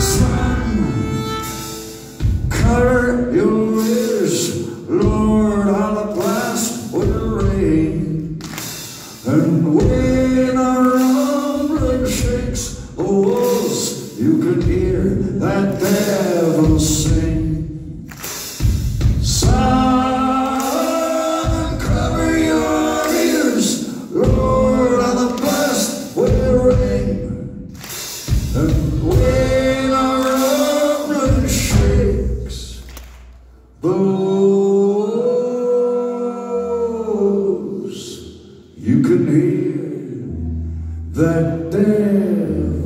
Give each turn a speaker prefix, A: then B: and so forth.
A: son. Cover your ears, Lord, the blast with the rain. And when our rumbling shakes the walls, you can hear that devil sing. Son, cover your ears, Lord, the blast with the rain. And when walls, you can hear that devil